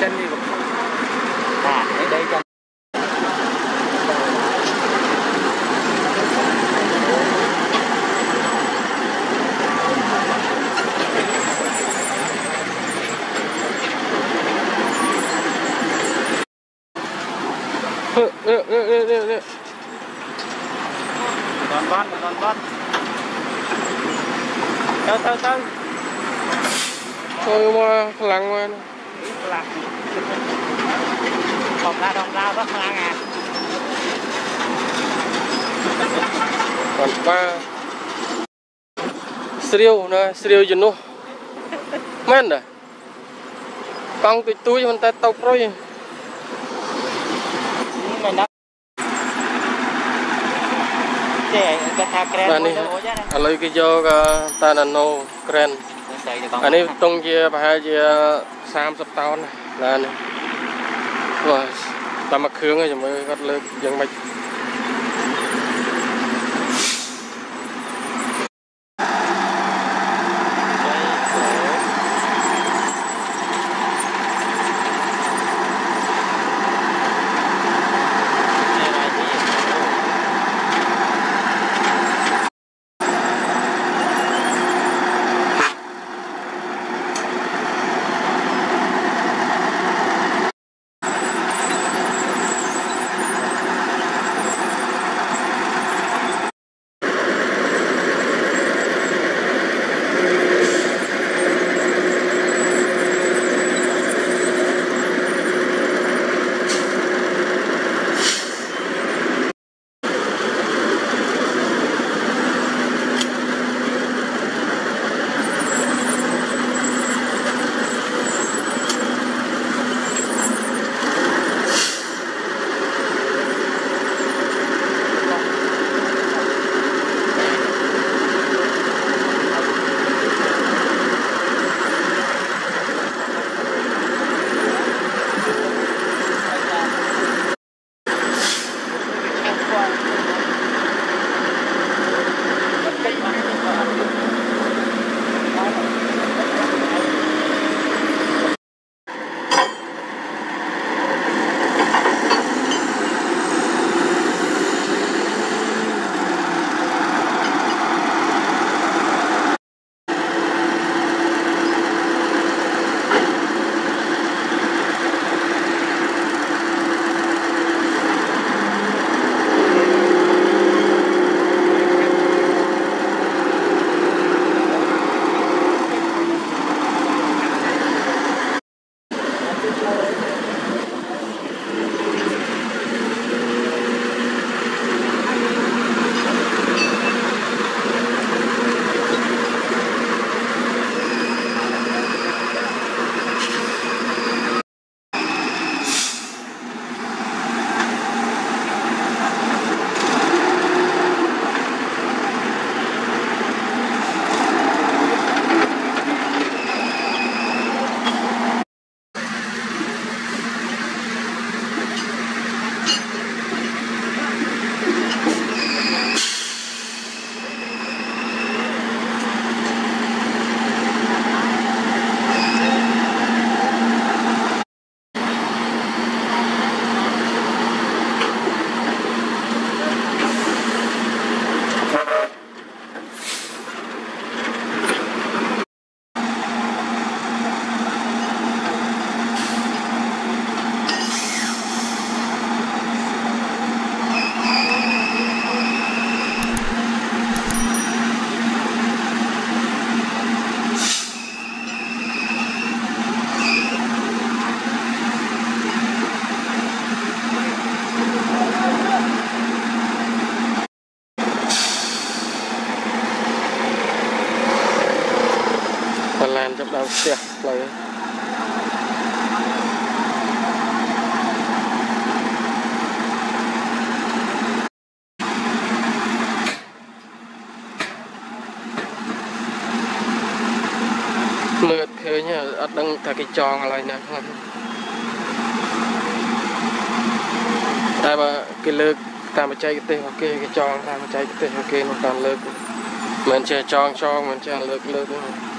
chân đi à ở đây cho Ừ, ừ, ừ, ừ, ừ, ừ. Đòn bắt, đòn bắt. Tao, tao, tao. Thôi mà, ờ, lặng mà. ខ្លាំងមក lạc phòng ra đồng lao rất là ngàn គាត់បាស្រាវណាស្រាវជំនួសមែនតាកង់ទុយទុយមិនតែទៅប្រុយ mày nói trẻ cái thà kren បាទនេះ đâu có chứ ឥឡូវគេយកតាណាណូក្រែន này xây được អានេះតុងជាប្រហែលជា30តោនណានេះបាទតាមមួយគ្រឿងហើយចាំមើលគាត់លើកយ៉ាងម៉េច ផ្ទះផ្លូវលើតឃើញអត់ដឹងថាគេចងឡើយណាខ្ញុំតែបើគេលើកតាមបច្ចេកទេសរបស់គេគេចងតាមបច្ចេកទេសរបស់គេមិនតាមលើកមិនចេះចងចងមិនចេះលើកលើកទេ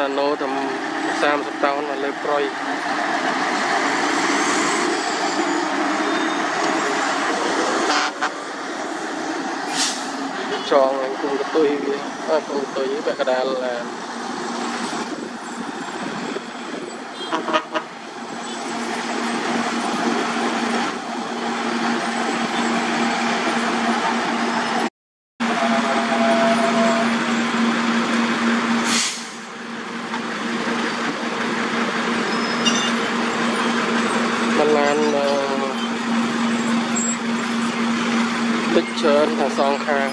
ណាណូតាម30តោនមកលើប្រយចងនឹងគុំកតុយវាអត់គុំកតុយវាកដាលឡានมันឡានអឺ ទឹកច្រើនទាំងសងខាង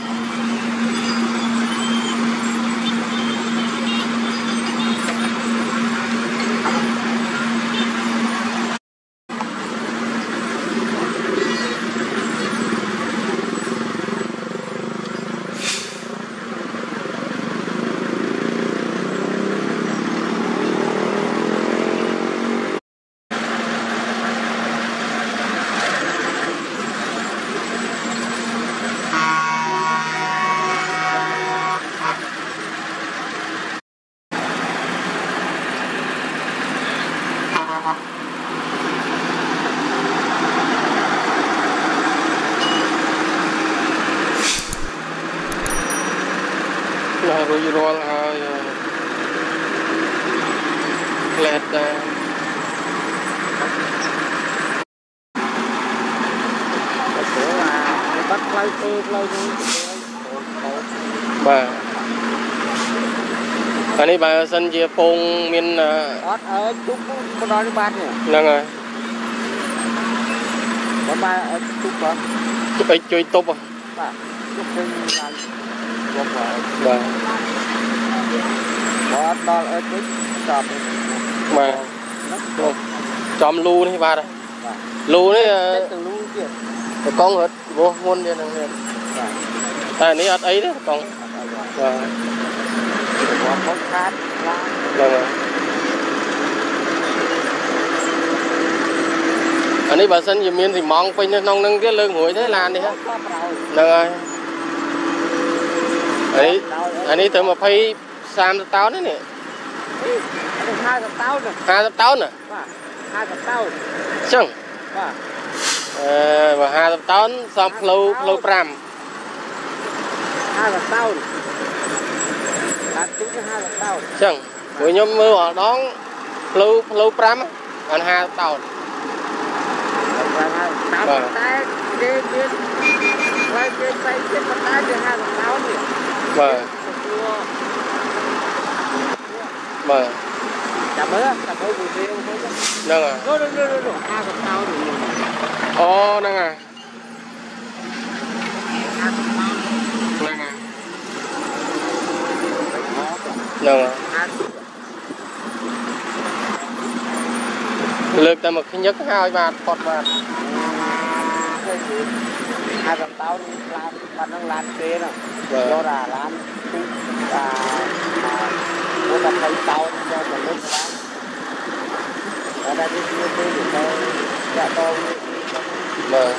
là rồi rồi là lẹt ra ព្រោះអាបាត់ផ្លូវទេផ្លូវនេះអូនអូនបាទអានេះបើសិនជាពងមានអឺអត់អើជុំបណ្ដោយបាត់នេះហ្នឹងហើយបើបើអត់ជុំក៏អិចជួយទប់ហ៎បាទជុំពេញឡើង បងបើ បាទ បើអត់ដល់អត់ទេចប់ បាទចំលូនេះបាទលូនេះអឺ តិចទៅលូទៀត តកង់រត់វោះមុនទៀតហ្នឹងទៀត បាទ តែនេះអត់អីទេតកង់បាទ បងមកខាតឡើង ហ្នឹងហើយអានេះបើសិនជាមានស៊ីម៉ងពេញនៅក្នុងហ្នឹងទៀតលើកមួយទេឡាននេះហ៎ ក៏ប្រោយ ហ្នឹងហើយ អានេះអានេះទៅ20 30តោនទេនេះនេះ50តោន50តោនណាបាទ50តោនអញ្ចឹងបាទអឺបើ50តោនសំផ្លូវផ្លូវ5 50តោនបានជុំ50តោនអញ្ចឹងព្រោះខ្ញុំមើលអដងផ្លូវផ្លូវ5បាន50តោនបាទតាមតែគេមានផ្លូវគេផ្សេងទៀតប៉ុន្តែគេ50តោននេះ mà, mà, đập vâng vâng cà bớ cà bớ bù tiêu nâng à? Nó nó nó nó a cà tao ồ nâng à? Nâng à? Nâng à? Lượt ta một cái nhất hai bạt bọt mà hai vòng tao làm bạn đang làm kia nè do là làm và một tập thành tao cho một lúc làm ở đây thì tôi tôi được tôi dạ tôi vâng.